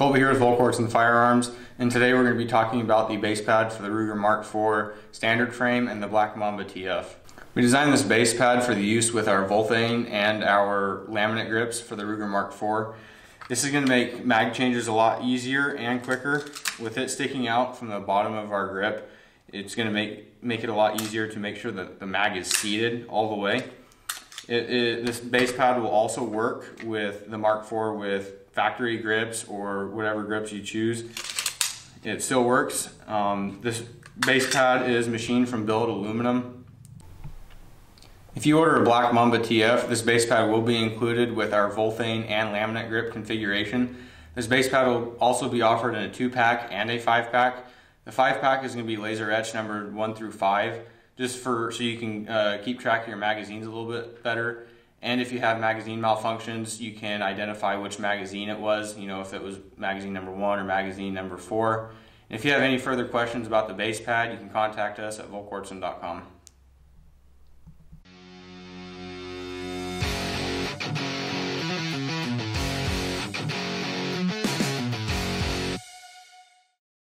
Colby here with Volquartsen Firearms, and today we're going to be talking about the base pad for the Ruger Mark IV standard frame and the Black Mamba TF. We designed this base pad for the use with our Volthane and our laminate grips for the Ruger Mark IV. This is going to make mag changes a lot easier and quicker. With it sticking out from the bottom of our grip, it's going to make, make it a lot easier to make sure that the mag is seated all the way. It, it, this base pad will also work with the Mark IV with factory grips or whatever grips you choose. It still works. Um, this base pad is machined from billet aluminum. If you order a Black Mamba TF, this base pad will be included with our Volthane and laminate grip configuration. This base pad will also be offered in a two pack and a five pack. The five pack is going to be laser etched numbered one through five, just for so you can uh, keep track of your magazines a little bit better. And if you have magazine malfunctions, you can identify which magazine it was, you know, if it was magazine number one or magazine number four. And if you have any further questions about the base pad, you can contact us at volquartsen.com.